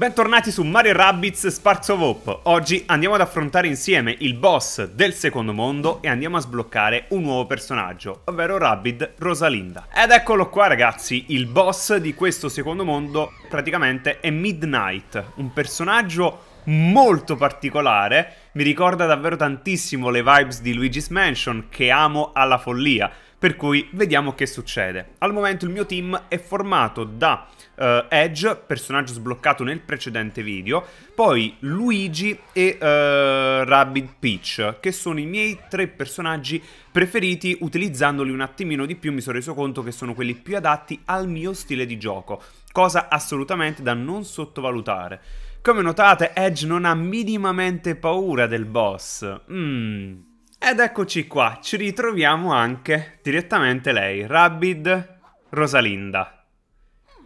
Bentornati su Mario Rabbids Sparks of Hope. Oggi andiamo ad affrontare insieme il boss del secondo mondo e andiamo a sbloccare un nuovo personaggio, ovvero Rabbid Rosalinda. Ed eccolo qua ragazzi, il boss di questo secondo mondo praticamente è Midnight, un personaggio molto particolare, mi ricorda davvero tantissimo le vibes di Luigi's Mansion che amo alla follia. Per cui vediamo che succede. Al momento il mio team è formato da uh, Edge, personaggio sbloccato nel precedente video, poi Luigi e uh, Rabbid Peach, che sono i miei tre personaggi preferiti. Utilizzandoli un attimino di più mi sono reso conto che sono quelli più adatti al mio stile di gioco, cosa assolutamente da non sottovalutare. Come notate, Edge non ha minimamente paura del boss. Mmm... Ed eccoci qua, ci ritroviamo anche direttamente lei, Rabbid Rosalinda.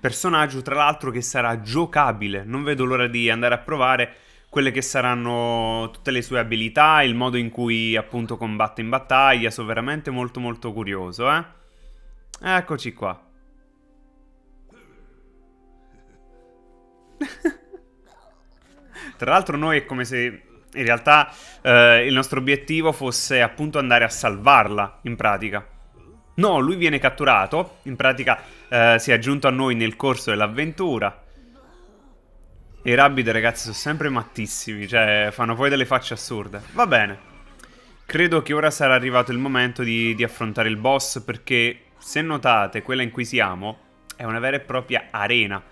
Personaggio tra l'altro che sarà giocabile, non vedo l'ora di andare a provare quelle che saranno tutte le sue abilità, il modo in cui appunto combatte in battaglia, sono veramente molto molto curioso, eh. Eccoci qua. tra l'altro noi è come se in realtà eh, il nostro obiettivo fosse appunto andare a salvarla, in pratica. No, lui viene catturato, in pratica eh, si è aggiunto a noi nel corso dell'avventura. I Rabbit, ragazzi, sono sempre mattissimi, cioè fanno poi delle facce assurde. Va bene. Credo che ora sarà arrivato il momento di, di affrontare il boss, perché se notate, quella in cui siamo è una vera e propria arena.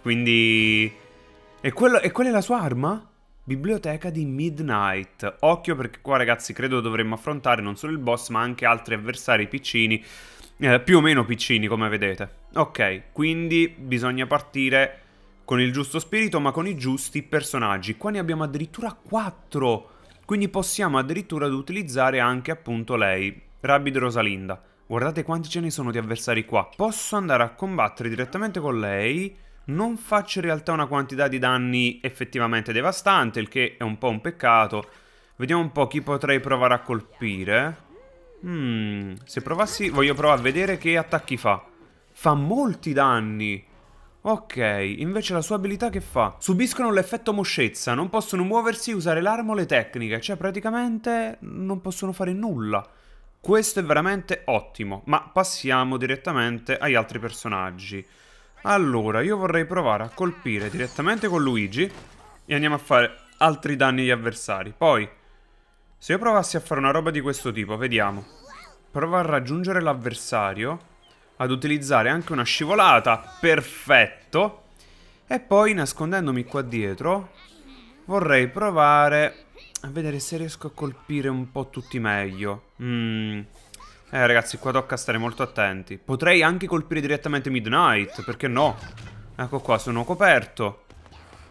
Quindi... E, quello, e quella è la sua arma? Biblioteca di Midnight. Occhio perché qua ragazzi credo dovremmo affrontare non solo il boss ma anche altri avversari piccini, eh, più o meno piccini come vedete. Ok, quindi bisogna partire con il giusto spirito ma con i giusti personaggi. Qua ne abbiamo addirittura 4, quindi possiamo addirittura utilizzare anche appunto lei, Rabid Rosalinda. Guardate quanti ce ne sono di avversari qua. Posso andare a combattere direttamente con lei non faccio in realtà una quantità di danni effettivamente devastante, il che è un po' un peccato. Vediamo un po' chi potrei provare a colpire. Hmm, se provassi... Voglio provare a vedere che attacchi fa. Fa molti danni. Ok, invece la sua abilità che fa? Subiscono l'effetto moscezza, non possono muoversi, usare l'arma o le tecniche, cioè praticamente non possono fare nulla. Questo è veramente ottimo, ma passiamo direttamente agli altri personaggi. Allora, io vorrei provare a colpire direttamente con Luigi e andiamo a fare altri danni agli avversari. Poi, se io provassi a fare una roba di questo tipo, vediamo. Prova a raggiungere l'avversario, ad utilizzare anche una scivolata, perfetto. E poi, nascondendomi qua dietro, vorrei provare a vedere se riesco a colpire un po' tutti meglio. Mmm... Eh ragazzi, qua tocca stare molto attenti. Potrei anche colpire direttamente Midnight, perché no? Ecco qua, sono coperto.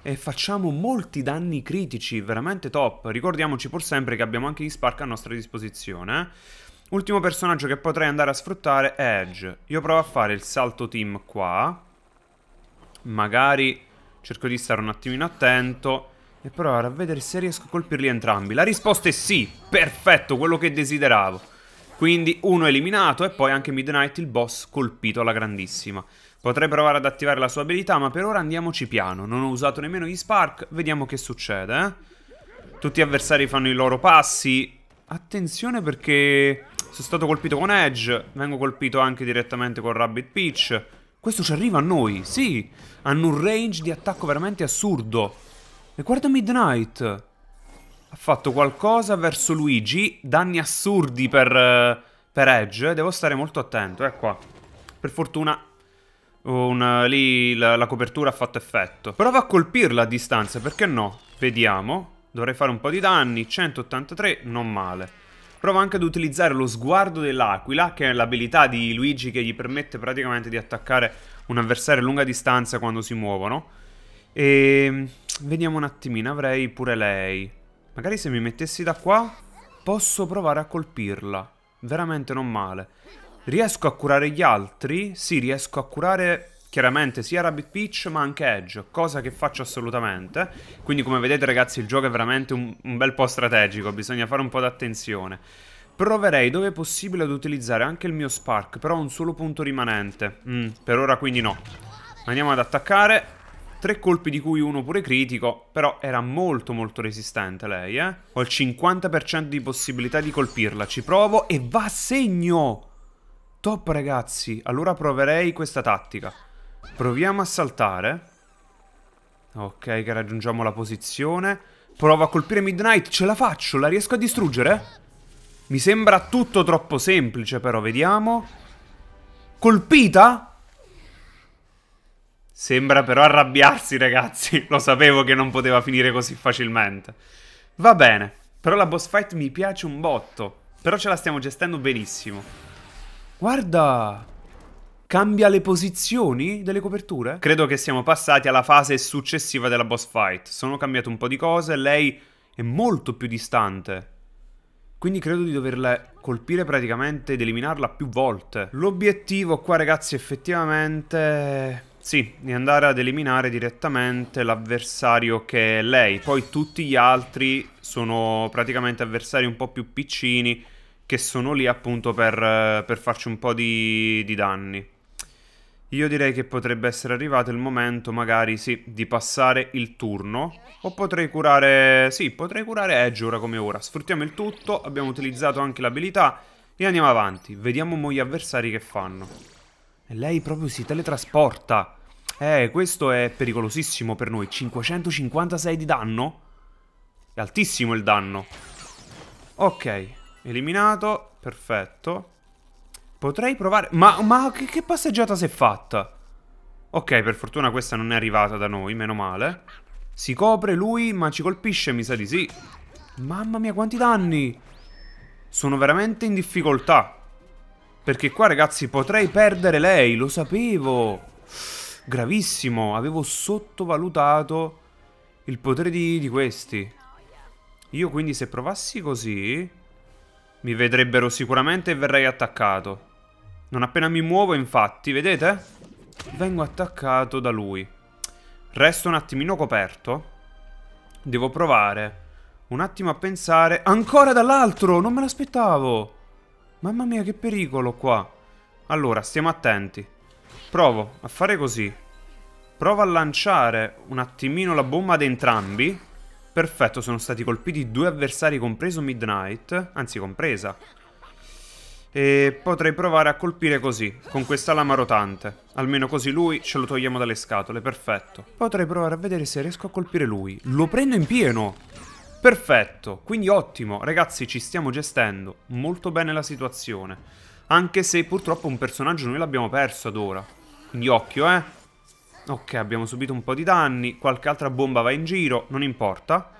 E facciamo molti danni critici, veramente top. Ricordiamoci pur sempre che abbiamo anche gli Spark a nostra disposizione. Eh? Ultimo personaggio che potrei andare a sfruttare è Edge. Io provo a fare il salto team qua. Magari cerco di stare un attimino attento. E provare a vedere se riesco a colpirli entrambi. La risposta è sì. Perfetto, quello che desideravo. Quindi uno eliminato e poi anche Midnight il boss colpito alla grandissima. Potrei provare ad attivare la sua abilità, ma per ora andiamoci piano. Non ho usato nemmeno gli Spark, vediamo che succede, eh. Tutti gli avversari fanno i loro passi. Attenzione perché sono stato colpito con Edge, vengo colpito anche direttamente con Rabbit Peach. Questo ci arriva a noi, sì. Hanno un range di attacco veramente assurdo. E guarda Midnight. Ha fatto qualcosa verso Luigi. Danni assurdi per, uh, per Edge. Devo stare molto attento. Eh qua. Per fortuna un, lì la, la, copertura ha fatto effetto. Prova a colpirla a distanza, perché no? Vediamo. Dovrei fare un po' di danni. 183, non male. Prova anche ad utilizzare lo sguardo dell'aquila, che è l'abilità di Luigi che gli permette praticamente di attaccare un avversario a lunga distanza quando si muovono. E vediamo un attimino, avrei pure lei. Magari se mi mettessi da qua posso provare a colpirla. Veramente non male. Riesco a curare gli altri? Sì, riesco a curare chiaramente sia Rabbit Peach ma anche Edge, cosa che faccio assolutamente. Quindi come vedete ragazzi il gioco è veramente un, un bel po' strategico, bisogna fare un po' d'attenzione. Proverei dove è possibile ad utilizzare anche il mio Spark, però ho un solo punto rimanente. Mm, per ora quindi no. Andiamo ad attaccare. Tre colpi di cui uno pure critico, però era molto molto resistente lei, eh. Ho il 50% di possibilità di colpirla. Ci provo e va a segno! Top ragazzi, allora proverei questa tattica. Proviamo a saltare. Ok, che raggiungiamo la posizione. Provo a colpire Midnight, ce la faccio, la riesco a distruggere? Mi sembra tutto troppo semplice però, vediamo. Colpita? Sembra però arrabbiarsi, ragazzi. Lo sapevo che non poteva finire così facilmente. Va bene. Però la boss fight mi piace un botto. Però ce la stiamo gestendo benissimo. Guarda! Cambia le posizioni delle coperture? Credo che siamo passati alla fase successiva della boss fight. Sono cambiate un po' di cose. Lei è molto più distante. Quindi credo di doverla colpire praticamente ed eliminarla più volte. L'obiettivo qua, ragazzi, effettivamente sì, di andare ad eliminare direttamente l'avversario che è lei. Poi tutti gli altri sono praticamente avversari un po' più piccini che sono lì appunto per, per farci un po' di, di danni. Io direi che potrebbe essere arrivato il momento, magari, sì, di passare il turno. O potrei curare... Sì, potrei curare Edge ora come ora. Sfruttiamo il tutto, abbiamo utilizzato anche l'abilità e andiamo avanti. Vediamo mo gli avversari che fanno. E lei proprio si teletrasporta. Eh, questo è pericolosissimo per noi. 556 di danno? È altissimo il danno. Ok, eliminato. Perfetto. Potrei provare... Ma, ma che, che passeggiata si è fatta? Ok, per fortuna questa non è arrivata da noi, meno male. Si copre lui, ma ci colpisce, mi sa di sì. Mamma mia, quanti danni! Sono veramente in difficoltà. Perché qua, ragazzi, potrei perdere lei, lo sapevo. Gravissimo, avevo sottovalutato il potere di, di questi. Io quindi se provassi così, mi vedrebbero sicuramente e verrei attaccato. Non appena mi muovo, infatti, vedete? Vengo attaccato da lui. Resto un attimino coperto. Devo provare un attimo a pensare... Ancora dall'altro! Non me l'aspettavo! Mamma mia, che pericolo qua. Allora, stiamo attenti. Provo a fare così. Provo a lanciare un attimino la bomba ad entrambi. Perfetto, sono stati colpiti due avversari, compreso Midnight. Anzi, compresa. E potrei provare a colpire così, con questa lama rotante. Almeno così lui ce lo togliamo dalle scatole, perfetto. Potrei provare a vedere se riesco a colpire lui. Lo prendo in pieno! Perfetto, quindi ottimo, ragazzi ci stiamo gestendo molto bene la situazione, anche se purtroppo un personaggio noi l'abbiamo perso ad ora, quindi occhio eh. Ok, abbiamo subito un po' di danni, qualche altra bomba va in giro, non importa.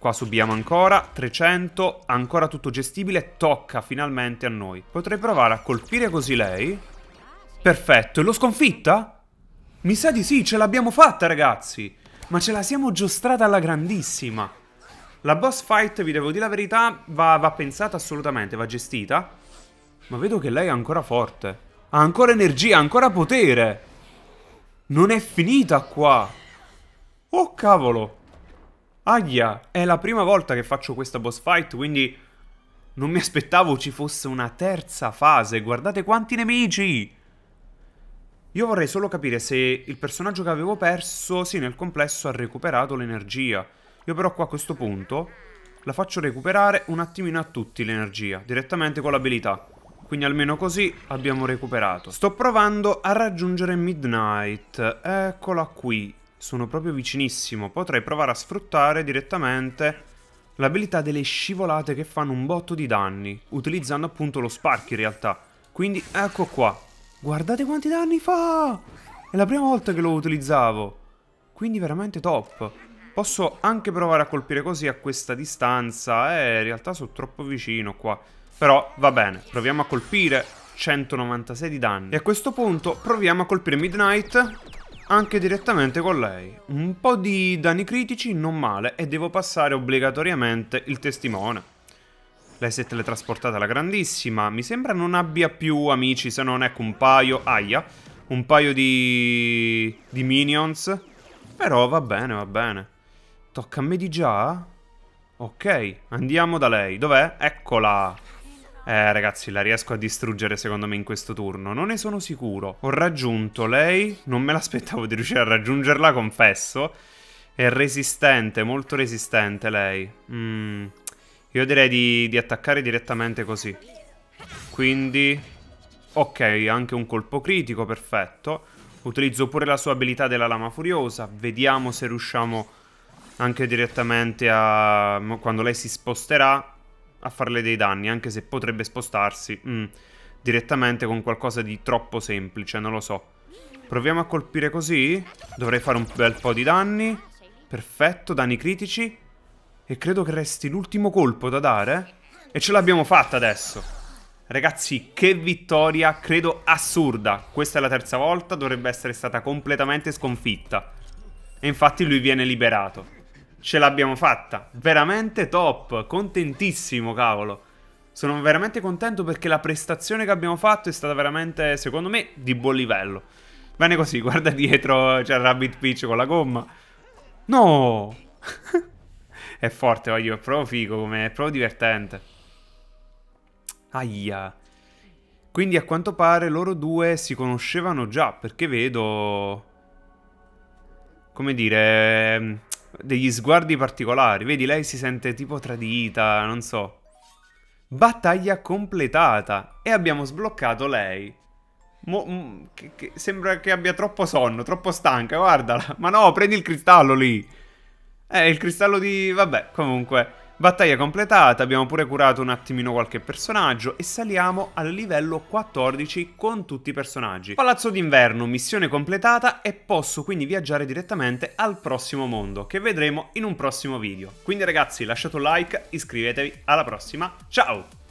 Qua subiamo ancora, 300, ancora tutto gestibile, tocca finalmente a noi. Potrei provare a colpire così lei. Perfetto, e l'ho sconfitta? Mi sa di sì, ce l'abbiamo fatta ragazzi, ma ce la siamo giostrata alla grandissima. La boss fight, vi devo dire la verità, va, va pensata assolutamente, va gestita. Ma vedo che lei è ancora forte. Ha ancora energia, ha ancora potere. Non è finita qua. Oh cavolo. Aia, è la prima volta che faccio questa boss fight, quindi non mi aspettavo ci fosse una terza fase. Guardate quanti nemici. Io vorrei solo capire se il personaggio che avevo perso, sì, nel complesso ha recuperato l'energia. Io però qua a questo punto la faccio recuperare un attimino a tutti l'energia, direttamente con l'abilità. Quindi almeno così abbiamo recuperato. Sto provando a raggiungere Midnight. Eccola qui. Sono proprio vicinissimo. Potrei provare a sfruttare direttamente l'abilità delle scivolate che fanno un botto di danni, utilizzando appunto lo spark in realtà. Quindi ecco qua. Guardate quanti danni fa! È la prima volta che lo utilizzavo. Quindi veramente top. Posso anche provare a colpire così a questa distanza. Eh, in realtà sono troppo vicino qua. Però va bene, proviamo a colpire 196 di danni. E a questo punto proviamo a colpire Midnight anche direttamente con lei. Un po' di danni critici, non male, e devo passare obbligatoriamente il testimone. Lei si è teletrasportata alla grandissima. Mi sembra non abbia più amici, se non ecco un paio. Aia. Un paio di... di minions. Però va bene, va bene. Tocca a me di già? Ok, andiamo da lei. Dov'è? Eccola. Eh, ragazzi, la riesco a distruggere secondo me in questo turno. Non ne sono sicuro. Ho raggiunto lei. Non me l'aspettavo di riuscire a raggiungerla, confesso. È resistente, molto resistente lei. Mm. Io direi di, di attaccare direttamente così. Quindi... Ok, anche un colpo critico, perfetto. Utilizzo pure la sua abilità della lama furiosa. Vediamo se riusciamo anche direttamente a... Quando lei si sposterà a farle dei danni, anche se potrebbe spostarsi mm, direttamente con qualcosa di troppo semplice, non lo so. Proviamo a colpire così. Dovrei fare un bel po' di danni. Perfetto, danni critici. E credo che resti l'ultimo colpo da dare. E ce l'abbiamo fatta adesso. Ragazzi, che vittoria, credo assurda. Questa è la terza volta, dovrebbe essere stata completamente sconfitta. E infatti lui viene liberato. Ce l'abbiamo fatta. Veramente top. Contentissimo, cavolo. Sono veramente contento perché la prestazione che abbiamo fatto è stata veramente, secondo me, di buon livello. Bene così, guarda dietro, c'è il Rabbit Peach con la gomma. No! è forte, voglio, è proprio figo, come, è proprio divertente. Aia. Quindi a quanto pare loro due si conoscevano già, perché vedo... Come dire degli sguardi particolari. Vedi, lei si sente tipo tradita, non so. Battaglia completata. E abbiamo sbloccato lei. Mo, mm, che, che sembra che abbia troppo sonno, troppo stanca, guardala. Ma no, prendi il cristallo lì. Eh, il cristallo di... vabbè, comunque... Battaglia completata, abbiamo pure curato un attimino qualche personaggio e saliamo al livello 14 con tutti i personaggi. Palazzo d'inverno, missione completata e posso quindi viaggiare direttamente al prossimo mondo che vedremo in un prossimo video. Quindi ragazzi lasciate un like, iscrivetevi, alla prossima, ciao!